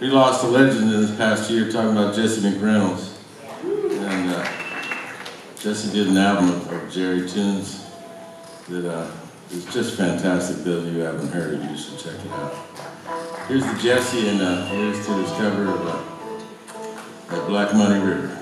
we lost a legend in this past year, talking about Jesse McReynolds. And uh, Jesse did an album of, of Jerry tunes that uh, is just fantastic. Those of you haven't heard it, you should check it out. Here's the Jesse, and uh, here's to his cover of uh, that Black Muddy River.